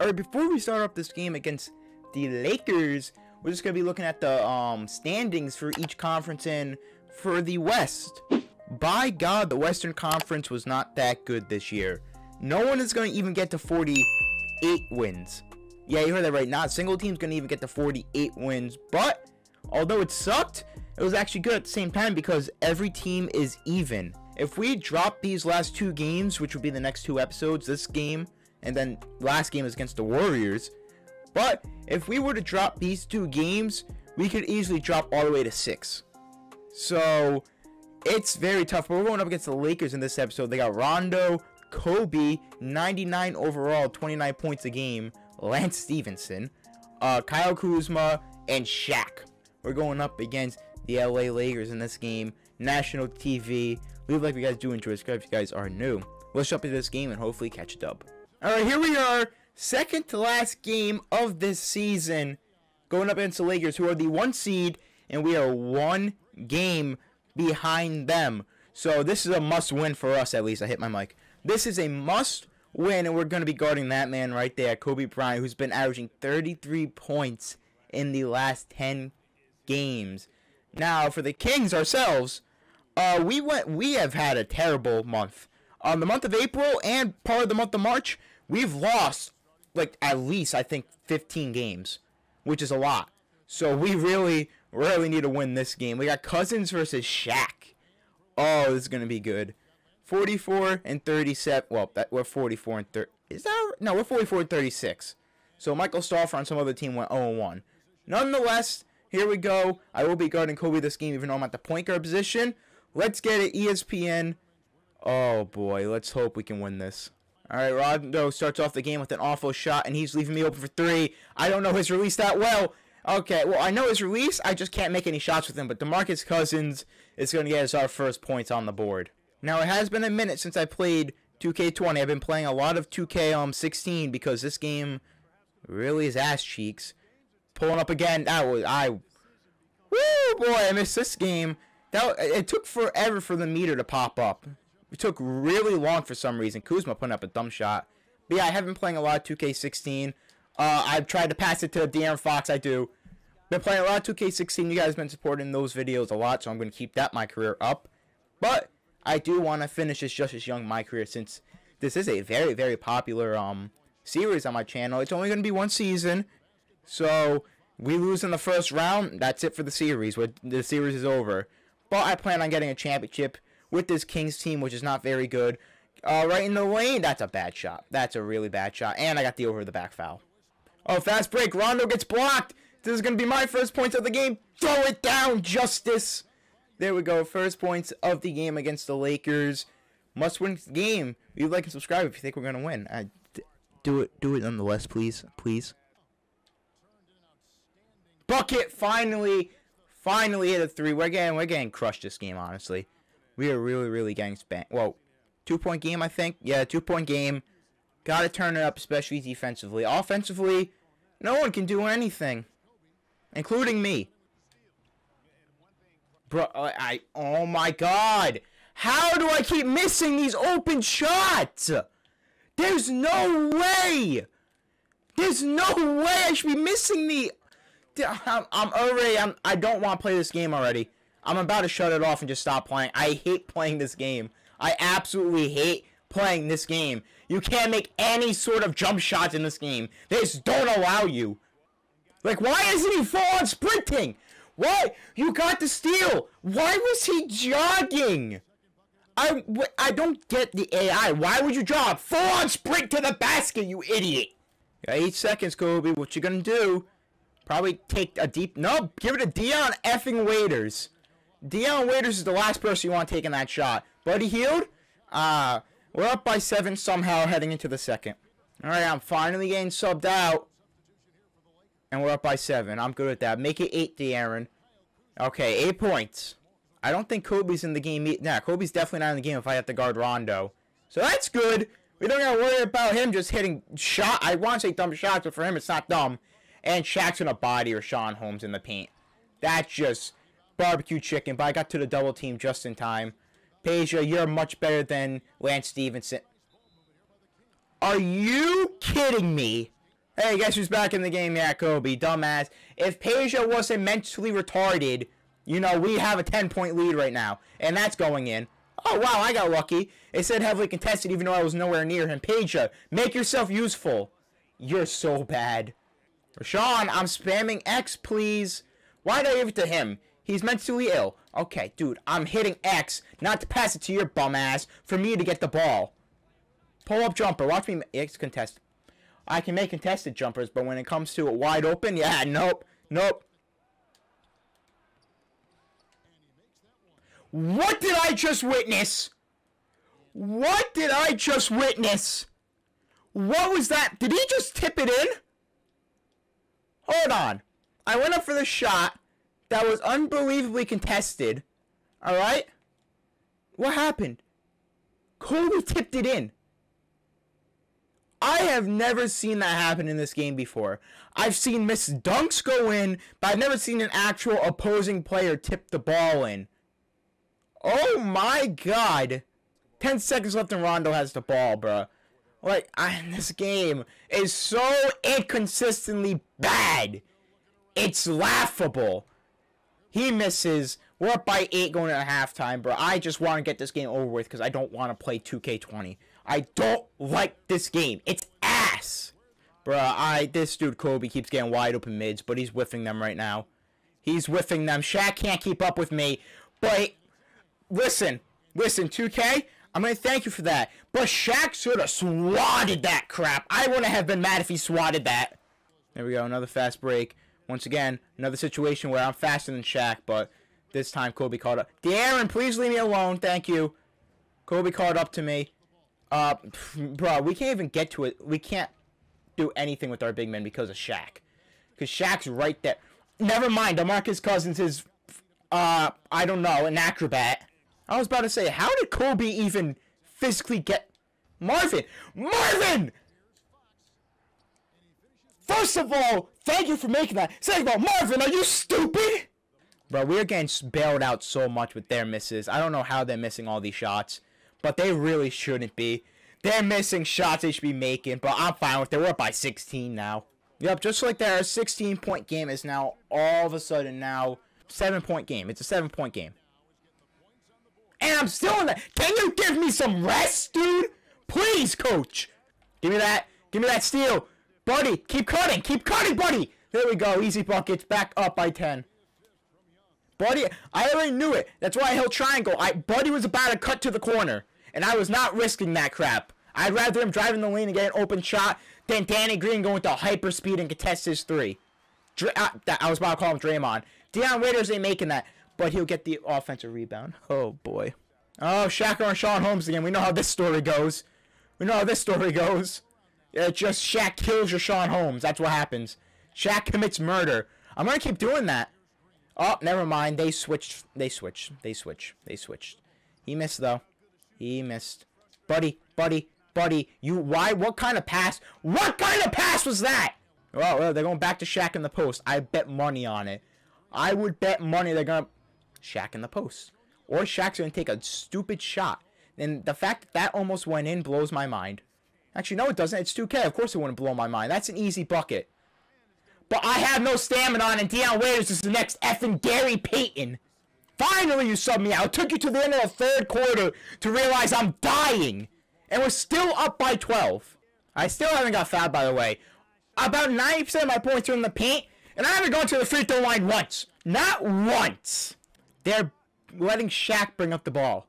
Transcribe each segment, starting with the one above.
Alright, before we start off this game against the Lakers, we're just going to be looking at the um, standings for each conference in for the West. By God, the Western Conference was not that good this year. No one is going to even get to 48 wins. Yeah, you heard that right. Not a single team's going to even get to 48 wins. But, although it sucked, it was actually good at the same time because every team is even. If we drop these last two games, which would be the next two episodes, this game and then last game is against the Warriors. But if we were to drop these two games, we could easily drop all the way to six. So it's very tough. But we're going up against the Lakers in this episode. They got Rondo, Kobe, 99 overall, 29 points a game, Lance Stephenson, uh, Kyle Kuzma, and Shaq. We're going up against the LA Lakers in this game. National TV. Leave a like if you guys do enjoy. Subscribe if you guys are new. Let's jump into this game and hopefully catch a dub. Alright, here we are. Second to last game of this season. Going up against the Lakers, who are the one seed, and we are one game behind them. So this is a must win for us, at least. I hit my mic. This is a must win, and we're going to be guarding that man right there, Kobe Bryant, who's been averaging 33 points in the last 10 games. Now, for the Kings ourselves, uh, we went. We have had a terrible month. On um, the month of April and part of the month of March, we've lost like at least I think 15 games, which is a lot. So we really, really need to win this game. We got Cousins versus Shaq. Oh, this is gonna be good. 44 and 37. Well, that, we're 44 and 30. Is that no? We're 44 and 36. So Michael Stauffer on some other team went 0 1. Nonetheless, here we go. I will be guarding Kobe this game, even though I'm at the point guard position. Let's get it, ESPN. Oh boy, let's hope we can win this. All right, Rondo starts off the game with an awful shot, and he's leaving me open for three. I don't know his release that well. Okay, well, I know his release. I just can't make any shots with him. But DeMarcus Cousins is going to get us our first points on the board. Now, it has been a minute since I played 2K20. I've been playing a lot of 2K16 um, because this game really is ass cheeks. Pulling up again. That was I. Woo, boy! I missed this game. That it took forever for the meter to pop up. It took really long for some reason. Kuzma putting up a dumb shot. But yeah, I have been playing a lot of 2K16. Uh, I've tried to pass it to De'Aaron Fox. I do. Been playing a lot of 2K16. You guys been supporting those videos a lot, so I'm going to keep that my career up. But I do want to finish this Justice Young my career since this is a very, very popular um series on my channel. It's only going to be one season. So we lose in the first round. That's it for the series. Where the series is over. But I plan on getting a championship with this Kings team, which is not very good. Uh, right in the lane, that's a bad shot. That's a really bad shot. And I got the over the back foul. Oh, fast break. Rondo gets blocked. This is going to be my first points of the game. Throw it down, Justice. There we go. First points of the game against the Lakers. Must win game. Leave like and subscribe if you think we're going to win. I, do it. Do it nonetheless, please. Please. Bucket finally. Finally hit a three. We're getting, we're getting crushed this game, honestly. We are really, really getting spanked. Well, two-point game, I think. Yeah, two-point game. Got to turn it up, especially defensively. Offensively, no one can do anything, including me. Bro, I, oh my god. How do I keep missing these open shots? There's no way. There's no way I should be missing the. I'm, I'm already. I'm. I don't want to play this game already. I'm about to shut it off and just stop playing. I hate playing this game. I absolutely hate playing this game. You can't make any sort of jump shots in this game. They just don't allow you. Like, why isn't he full on sprinting? Why? You got the steal. Why was he jogging? I, I don't get the AI. Why would you jog? Full on sprint to the basket, you idiot. got eight seconds, Kobe. What you gonna do? Probably take a deep... No, give it to Dion effing Waiters. Dion Waiters is the last person you want taking that shot. Buddy Hield? Uh, we're up by seven somehow heading into the second. Alright, I'm finally getting subbed out. And we're up by seven. I'm good at that. Make it eight, De'Aaron. Okay, eight points. I don't think Kobe's in the game. Nah, Kobe's definitely not in the game if I have to guard Rondo. So that's good. We don't gotta worry about him just hitting shot. I want to say dumb shots, but for him it's not dumb. And Shaq's gonna body Richaun Holmes in the paint. That's just barbecue chicken, but I got to the double team just in time. Peja, you're much better than Lance Stephenson. Are you kidding me? Hey, guess who's back in the game? Yeah, Kobe, dumbass. If Peja wasn't mentally retarded, you know, we have a 10 point lead right now. And that's going in. Oh, wow, I got lucky. It said heavily contested even though I was nowhere near him. Peja, make yourself useful. You're so bad. Richaun, I'm spamming X, please. Why did I give it to him? He's mentally ill. Okay, dude, I'm hitting X, not to pass it to your bum ass, for me to get the ball. Pull up jumper. Watch me. X contest. I can make contested jumpers, but when it comes to it wide open, yeah, nope, nope. What did I just witness? What did I just witness? What was that? Did he just tip it in? Hold on. I went up for the shot that was unbelievably contested. Alright? What happened? Kobe tipped it in. I have never seen that happen in this game before. I've seen miss dunks go in, but I've never seen an actual opposing player tip the ball in. Oh my god. 10 seconds left and Rondo has the ball, bro. Like, I, this game is so inconsistently bad. It's laughable. He misses. We're up by 8 going into halftime, bro. I just want to get this game over with because I don't want to play 2K20. I don't like this game. It's ass. Bro, I this dude Kobe keeps getting wide open mids, but he's whiffing them right now. He's whiffing them. Shaq can't keep up with me. But listen, listen, 2K, I'm gonna thank you for that. But Shaq should have swatted that crap. I wouldn't have been mad if he swatted that. There we go, another fast break. Once again, another situation where I'm faster than Shaq, but this time Kobe called up. De'Aaron, please leave me alone. Thank you. Kobe called up to me. Uh, bro, we can't even get to it. We can't do anything with our big men because of Shaq. Because Shaq's right there. Never mind, DeMarcus Cousins is, uh, I don't know, an acrobat. I was about to say, how did Kobe even physically get Marvin? Marvin! First of all, thank you for making that. Second of all, Marvin, are you stupid? Bro, we are getting bailed out so much with their misses. I don't know how they're missing all these shots, but they really shouldn't be. They're missing shots they should be making, but I'm fine with it. We're up by 16 now. Yep, just like that, a 16-point game is now all of a sudden now 7-point game. It's a 7-point game. And I'm still in that. Can you give me some rest, dude? Please, coach. Give me that. Give me that steal. Buddy, keep cutting. Keep cutting, buddy. There we go. Easy buckets. Back up by 10. Buddy, I already knew it. That's why I held triangle. I Buddy was about to cut to the corner. And I was not risking that crap. I'd rather him driving the lane and get an open shot than Danny Green going to hyper speed and contest his three. Dr uh, I was about to call him Draymond. Dion Waiters ain't making that, but he'll get the offensive rebound. Oh, boy. Oh, Shaq and Sean Holmes again. We know how this story goes. We know how this story goes. Yeah, just Shaq kills Sean Holmes. That's what happens. Shaq commits murder. I'm gonna keep doing that. Oh, never mind. They switched. They switched. They switched. They switched. He missed though. He missed. Buddy, buddy, buddy. You why? What kind of pass? What kind of pass was that? Well, well, they're going back to Shaq in the post. I bet money on it. I would bet money they're gonna Shaq in the post. Or Shaq's gonna take a stupid shot. And the fact that that almost went in blows my mind. Actually, no, it doesn't. It's 2K. Of course it wouldn't blow my mind. That's an easy bucket. But I have no stamina on, and Dion Waiters is the next effing Gary Payton. Finally, you subbed me out. It took you to the end of the third quarter to realize I'm dying. And we're still up by 12. I still haven't got fouled, by the way. About 90% of my points are in the paint, and I haven't gone to the free throw line once. Not once. They're letting Shaq bring up the ball.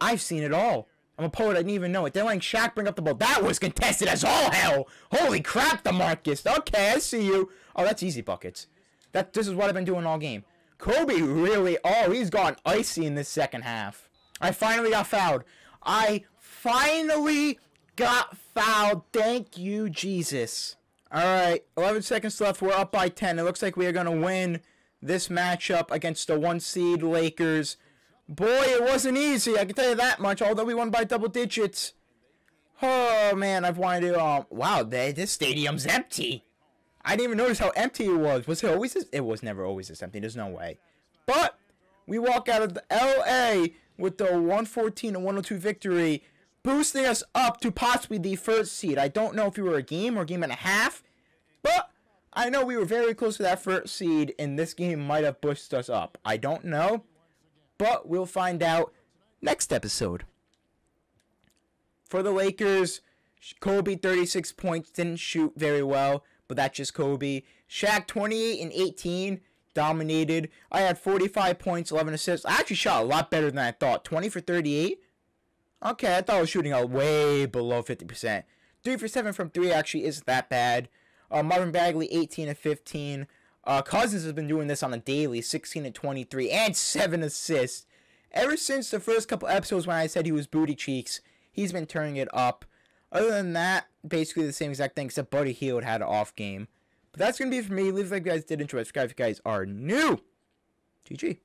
I've seen it all. I'm a poet, I didn't even know it. They're letting Shaq bring up the ball. That was contested as all hell! Holy crap, the DeMarcus! Okay, I see you. Oh, that's easy buckets. That This is what I've been doing all game. Kobe really, oh, he's gone icy in this second half. I finally got fouled. I finally got fouled. Thank you, Jesus. Alright, 11 seconds left. We're up by 10. It looks like we are going to win this matchup against the one seed Lakers. Boy, it wasn't easy, I can tell you that much, although we won by double digits. Oh, man, I've wanted to, um, wow, they, this stadium's empty. I didn't even notice how empty it was. Was it always this? It was never always this empty. There's no way. But we walk out of the LA with the 114 and 102 victory. boosting us up to possibly the first seed. I don't know if we were a game or game and a half, but I know we were very close to that first seed, and this game might have boosted us up. I don't know, but we'll find out next episode. For the Lakers, Kobe 36 points, didn't shoot very well, but that's just Kobe. Shaq 28 and 18 dominated. I had 45 points, 11 assists. I actually shot a lot better than I thought. 20 for 38. Okay, I thought I was shooting a way below 50%. 3 for 7 from 3 actually isn't that bad. Uh, Marvin Bagley, 18 and 15. Uh, Cousins has been doing this on a daily, 16 and 23, and 7 assists. Ever since the first couple episodes when I said he was booty cheeks, he's been turning it up. Other than that, basically the same exact thing, except Buddy Hield had an off game. But that's going to be it for me. Leave a like you guys did enjoy. Subscribe if you guys are new. GG.